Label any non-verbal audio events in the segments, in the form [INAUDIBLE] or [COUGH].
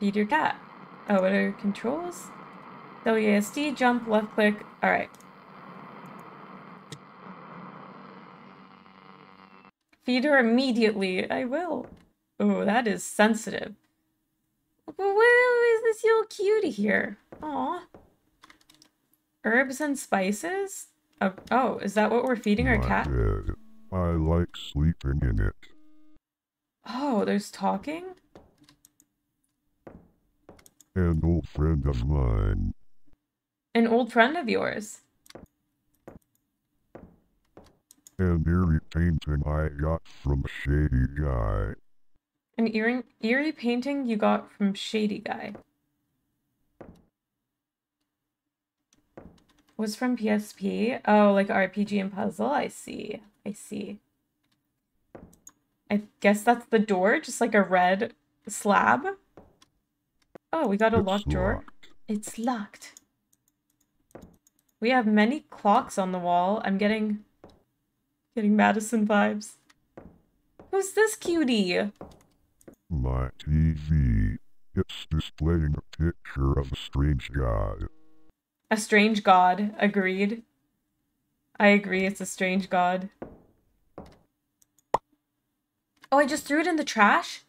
Feed your cat. Oh, what are your controls? WASD, jump, left click. Alright. Feed her immediately. I will. Oh, that is sensitive. Where is this little cutie here? Aw. Herbs and spices? Oh, oh, is that what we're feeding our My cat? bed. I like sleeping in it. Oh, there's talking? An old friend of mine. An old friend of yours. An eerie painting I got from a shady guy. An eerie, eerie painting you got from Shady Guy. Was from PSP? Oh, like RPG and puzzle? I see. I see. I guess that's the door, just like a red slab. Oh, we got a locked drawer. locked. It's locked. We have many clocks on the wall. I'm getting getting Madison vibes. Who's this cutie? My TV. It's displaying a picture of a strange god. A strange god. Agreed. I agree, it's a strange god. Oh, I just threw it in the trash?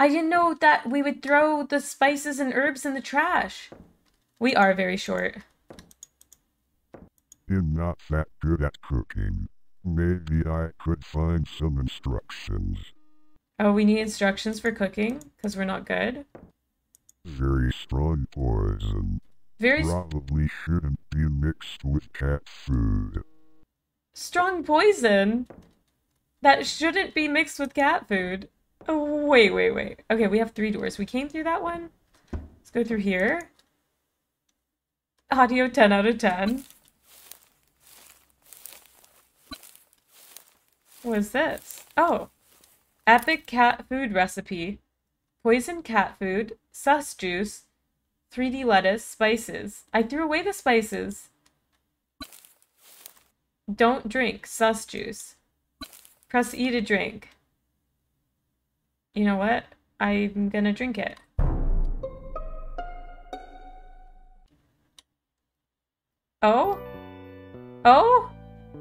I didn't know that we would throw the spices and herbs in the trash. We are very short. I'm not that good at cooking. Maybe I could find some instructions. Oh, we need instructions for cooking because we're not good. Very strong poison. Very Probably shouldn't be mixed with cat food. strong poison that shouldn't be mixed with cat food. Oh, wait, wait, wait. Okay, we have three doors. We came through that one. Let's go through here. Audio 10 out of 10. What is this? Oh. Epic cat food recipe. Poison cat food, sus juice, 3D lettuce, spices. I threw away the spices. Don't drink sus juice. Press E to drink. You know what? I'm gonna drink it. Oh? Oh?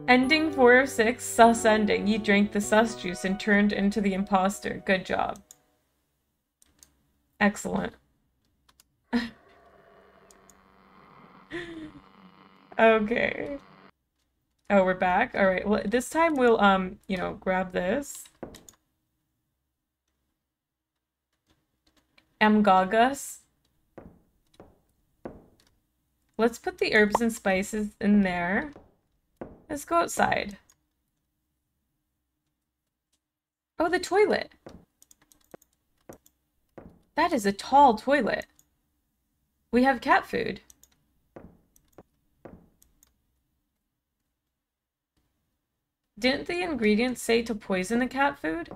Ending 4 of 6, sus ending. You drank the sus juice and turned into the imposter. Good job. Excellent. [LAUGHS] okay. Oh, we're back? Alright, well, this time we'll, um, you know, grab this. Amgagas. Let's put the herbs and spices in there. Let's go outside. Oh, the toilet. That is a tall toilet. We have cat food. Didn't the ingredients say to poison the cat food?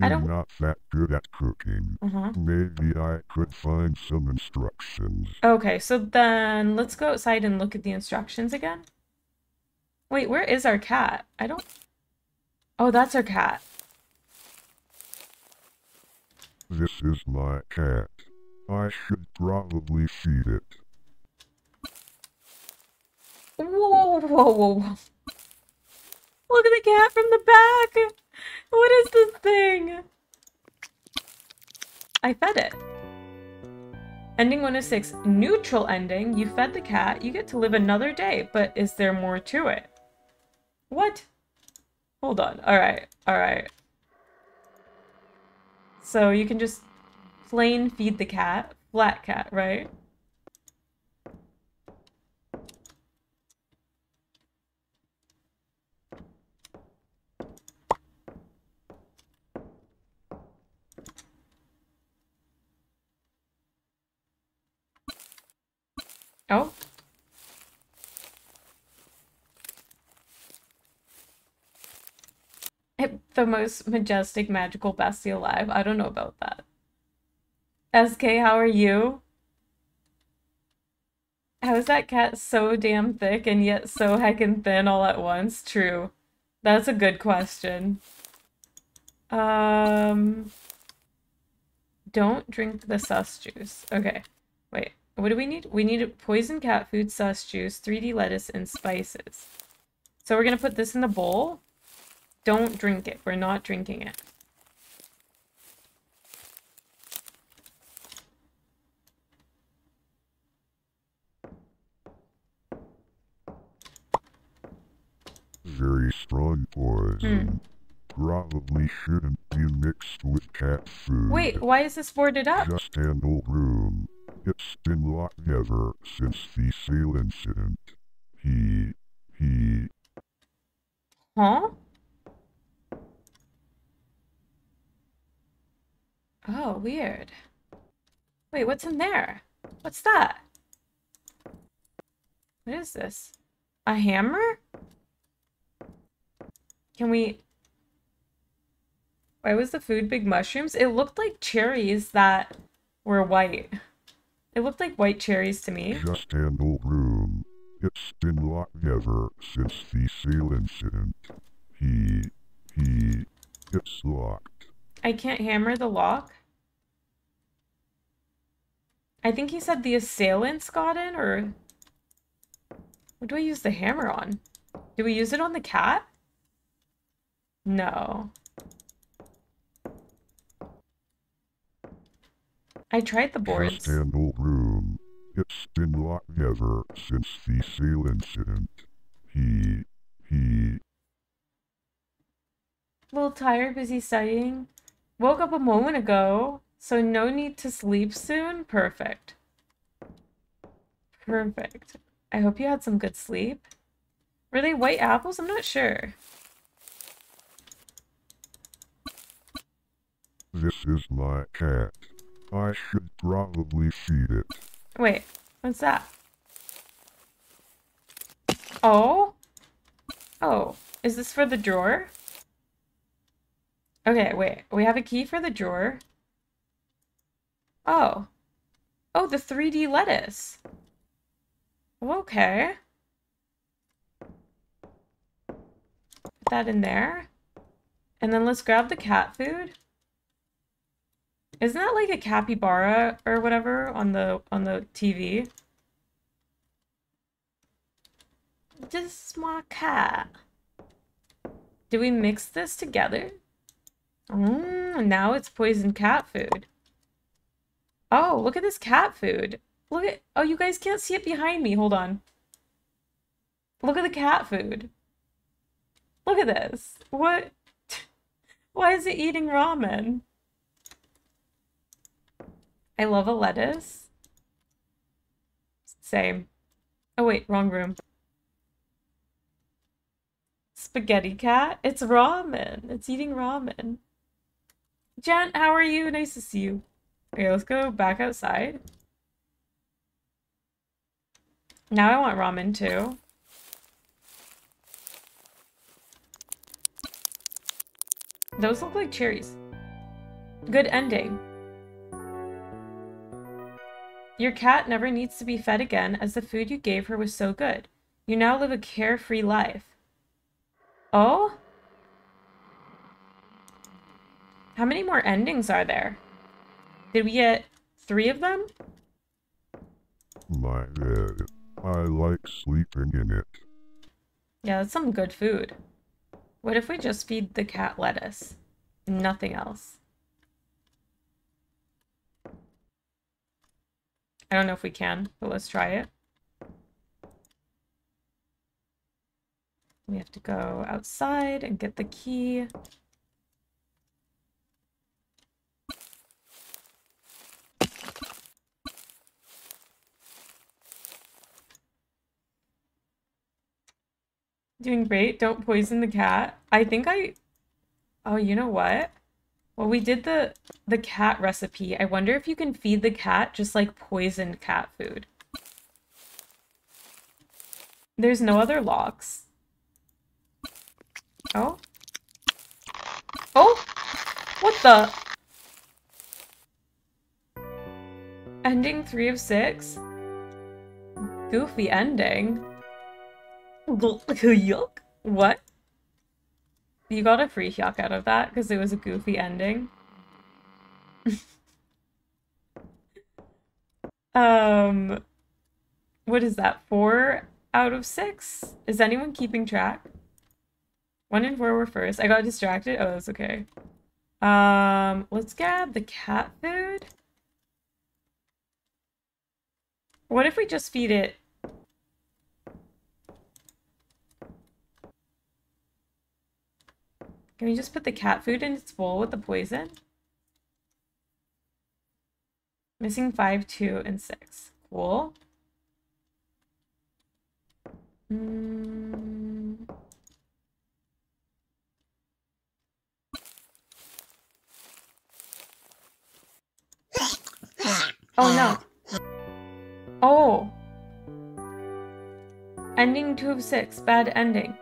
I I'm don't- not that good at cooking. Uh-huh. Maybe I could find some instructions. Okay, so then let's go outside and look at the instructions again. Wait, where is our cat? I don't... Oh, that's our cat. This is my cat. I should probably feed it. Whoa, whoa, whoa, whoa. Look at the cat from the back. What is this thing? I fed it. Ending 106. Neutral ending. You fed the cat. You get to live another day. But is there more to it? What? Hold on. Alright. Alright. So you can just plain feed the cat. Flat cat, right? Oh. The most majestic magical bestie alive. I don't know about that. SK, how are you? How is that cat so damn thick and yet so heckin' thin all at once? True. That's a good question. Um, Don't drink the sus juice. Okay. What do we need? We need poison cat food, sauce juice, 3D lettuce, and spices. So we're going to put this in the bowl. Don't drink it. We're not drinking it. Very strong poison. Hmm. Probably shouldn't be mixed with cat food. Wait, why is this boarded up? Just handle room. It's been locked ever since the sale incident. He, he, Huh? Oh, weird. Wait, what's in there? What's that? What is this? A hammer? Can we... Why was the food big mushrooms? It looked like cherries that were white. It looked like white cherries to me. just handle room. It's been locked ever since the sale incident. He, he, it's locked. I can't hammer the lock. I think he said the assailants got in, or... What do I use the hammer on? Do we use it on the cat? No. I tried the boards. Just room. It's been locked ever since the sale incident. He, he, little tired, busy studying. Woke up a moment ago, so no need to sleep soon. Perfect. Perfect. I hope you had some good sleep. Were they white apples? I'm not sure. this is my cat. I should probably feed it. Wait, what's that? Oh? Oh, is this for the drawer? Okay, wait. We have a key for the drawer. Oh. Oh, the 3D lettuce. Okay. Put that in there. And then let's grab the cat food. Isn't that like a capybara or whatever on the on the TV? This is my cat. Do we mix this together? Oh, now it's poison cat food. Oh, look at this cat food. Look at, oh, you guys can't see it behind me. Hold on. Look at the cat food. Look at this. What? [LAUGHS] Why is it eating ramen? I love a lettuce. Same. Oh wait, wrong room. Spaghetti cat? It's ramen. It's eating ramen. Jen, how are you? Nice to see you. Okay, let's go back outside. Now I want ramen too. Those look like cherries. Good ending. Your cat never needs to be fed again as the food you gave her was so good. You now live a carefree life. Oh? How many more endings are there? Did we get three of them? My bed. I like sleeping in it. Yeah, that's some good food. What if we just feed the cat lettuce? Nothing else. I don't know if we can, but let's try it. We have to go outside and get the key. Doing great. Don't poison the cat. I think I... Oh, you know what? Well, we did the the cat recipe. I wonder if you can feed the cat just like poisoned cat food. There's no other locks. Oh? Oh? What the? Ending three of six? Goofy ending. [LAUGHS] Yuck. What? You got a free yuck out of that because it was a goofy ending. [LAUGHS] Um, what is that? Four out of six? Is anyone keeping track? One and four were first. I got distracted. Oh, that's okay. Um, let's grab the cat food. What if we just feed it? Can we just put the cat food in its bowl with the poison? Missing five, two, and six. Cool. Mm. Oh no. Oh. Ending 2 of 6. Bad ending.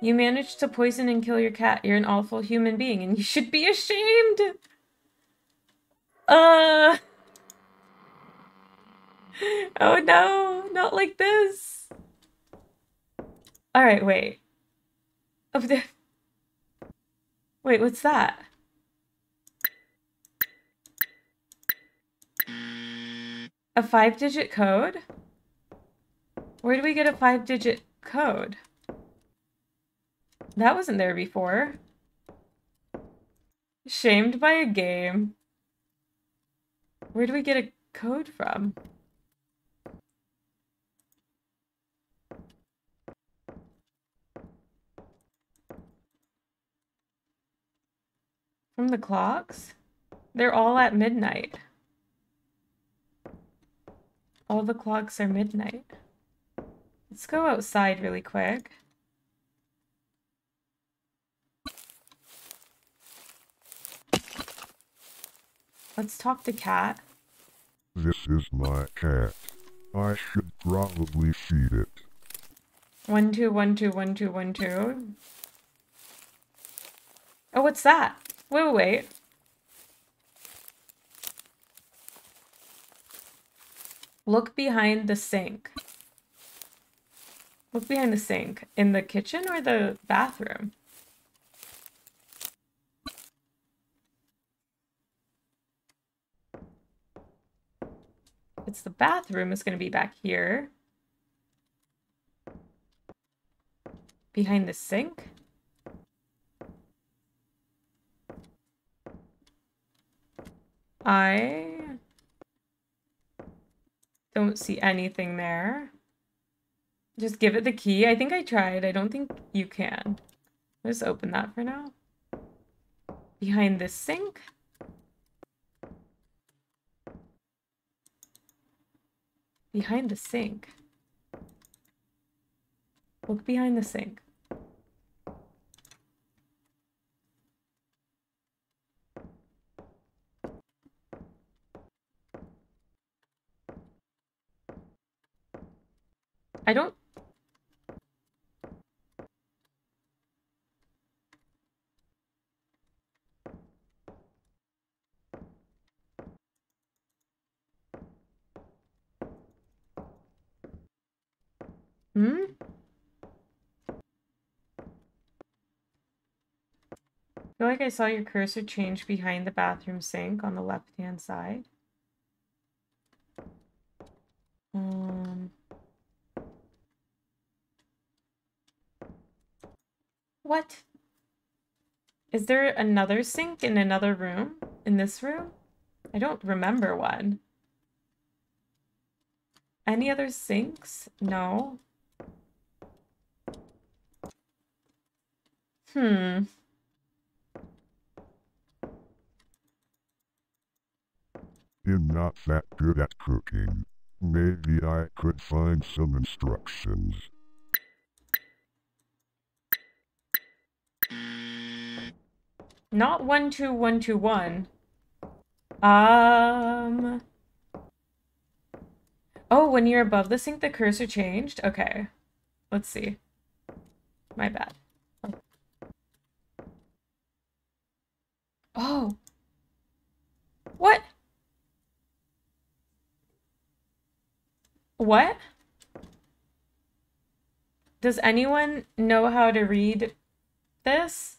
You managed to poison and kill your cat. You're an awful human being and you should be ashamed. Uh. Oh no, not like this. All right, wait. Oh, the... Wait, what's that? A five digit code? Where do we get a five digit code? That wasn't there before. Shamed by a game. Where do we get a code from? From the clocks? They're all at midnight. All the clocks are midnight. Let's go outside really quick. Let's talk to Cat. This is my cat. I should probably feed it. One, two, one, two, one, two, one, two. Oh, what's that? Wait, wait, wait. Look behind the sink. Look behind the sink. In the kitchen or the bathroom? It's the bathroom is going to be back here. Behind the sink? I don't see anything there. Just give it the key. I think I tried. I don't think you can. Let's open that for now. Behind the sink. Behind the sink. Look behind the sink. I don't... Hmm? I feel like I saw your cursor change behind the bathroom sink on the left-hand side. Um... What? Is there another sink in another room? In this room? I don't remember one. Any other sinks? No. Hmm. I'm not that good at cooking. Maybe I could find some instructions. Not one two one two one. Um. Oh, when you're above the sink, the cursor changed? Okay. Let's see. My bad. Oh. What? What? Does anyone know how to read this?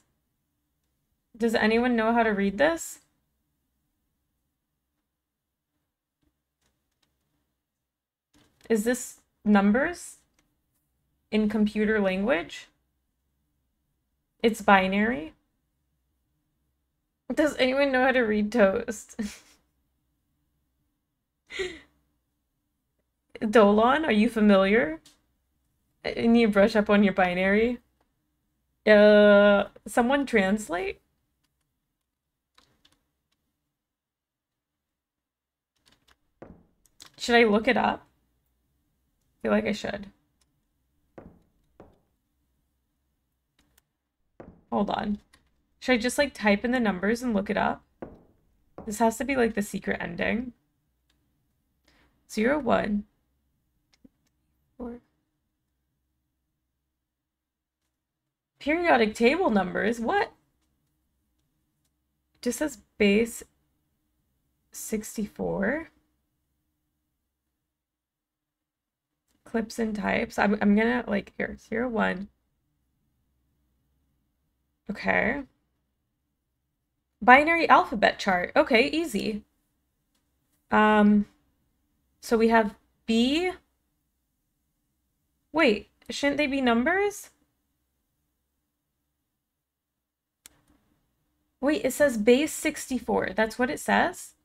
Does anyone know how to read this? Is this numbers in computer language? It's binary. Does anyone know how to read toast? [LAUGHS] Dolan, are you familiar? You need brush up on your binary. Uh, someone translate? Should I look it up? I feel like I should. Hold on. Should I just like type in the numbers and look it up? This has to be like the secret ending. Zero, one, four. Periodic table numbers? What? It just says base 64. Clips and types. I'm, I'm gonna like here, zero, one. Okay. Binary alphabet chart. Okay, easy. Um, so we have B. Wait, shouldn't they be numbers? Wait, it says base 64. That's what it says?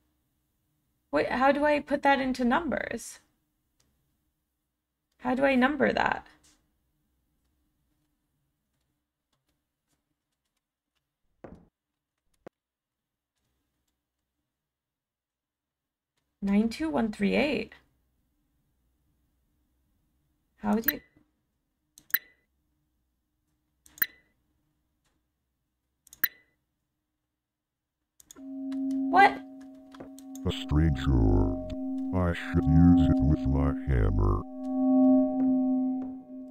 Wait, how do I put that into numbers? How do I number that? Nine two one three eight. How would you? What? A strange. I should use it with my hammer.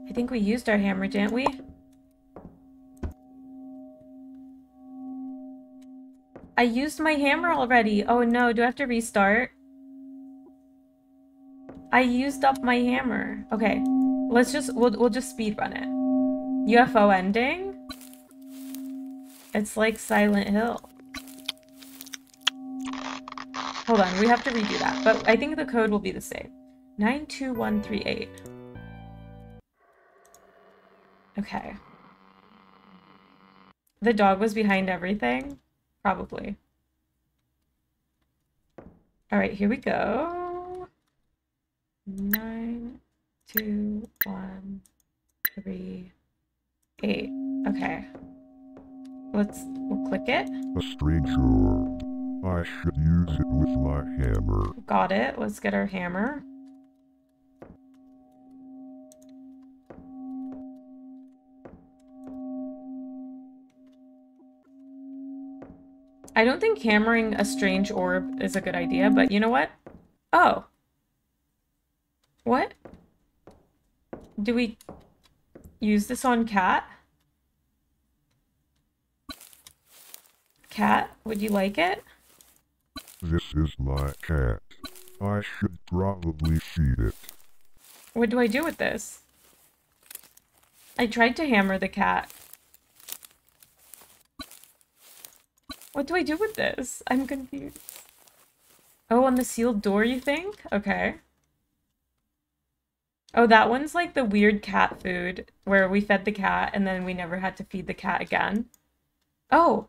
I think we used our hammer, didn't we? I used my hammer already. Oh no, do I have to restart? I used up my hammer. Okay, let's just, we'll, we'll just speed run it. UFO ending? It's like Silent Hill. Hold on, we have to redo that, but I think the code will be the same. 92138. Okay. The dog was behind everything? Probably. All right, here we go. Nine, two, one, three, eight. Okay. Let's, we'll click it. A strange orb. I should use it with my hammer. Got it. Let's get our hammer. I don't think hammering a strange orb is a good idea, but you know what? Oh. What? Do we use this on cat? Cat, would you like it? This is my cat. I should probably feed it. What do I do with this? I tried to hammer the cat. What do I do with this? I'm confused. Oh, on the sealed door, you think? Okay. Oh, that one's like the weird cat food where we fed the cat and then we never had to feed the cat again. Oh.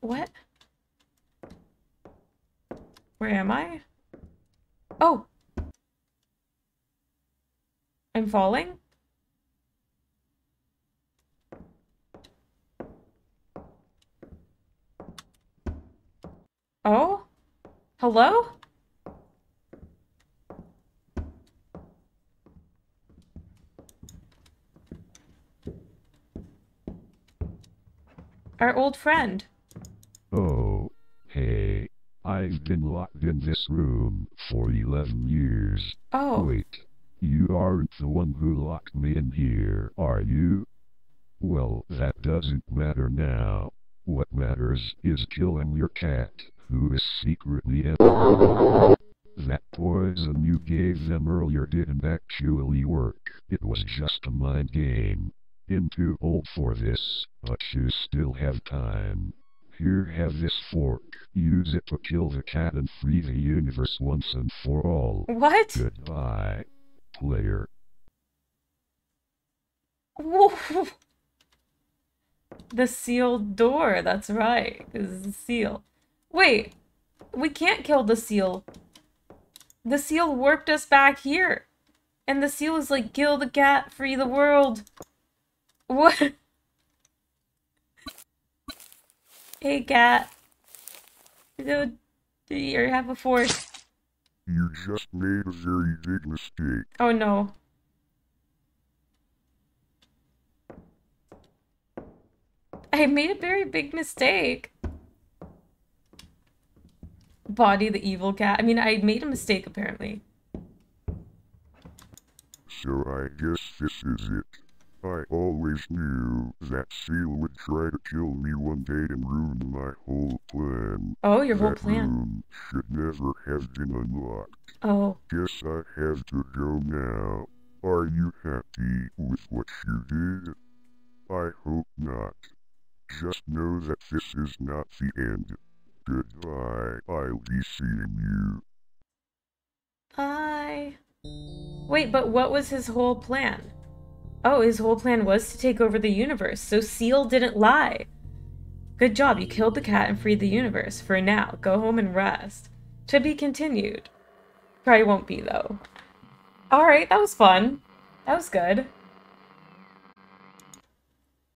What? Where am I? Oh. I'm falling? Oh? Hello? Our old friend. Oh, hey. I've been locked in this room for 11 years. Oh. Wait, you aren't the one who locked me in here, are you? Well, that doesn't matter now. What matters is killing your cat, who is secretly. That poison you gave them earlier didn't actually work. It was just a mind game. I'm too old for this, but you still have time. Here, have this fork. Use it to kill the cat and free the universe once and for all. What? Goodbye, player. Whoa. [LAUGHS] The sealed door, that's right. This is the seal. Wait, we can't kill the seal. The seal warped us back here. And the seal is like, kill the cat, free the world. What? [LAUGHS] hey, cat. Do you have a force. You just made a very big mistake. Oh no. I made a very big mistake. Body the evil cat. I mean, I made a mistake apparently. So I guess this is it. I always knew that seal would try to kill me one day and ruin my whole plan. Oh, your whole that plan. room should never have been unlocked. Oh, Guess I have to go now. Are you happy with what you did? I hope not. Just know that this is not the end. Goodbye. I'll be seeing you. bye. Wait, but what was his whole plan? Oh, his whole plan was to take over the universe, so Seal didn't lie. Good job, you killed the cat and freed the universe. For now, go home and rest. To be continued. Probably won't be, though. Alright, that was fun. That was good.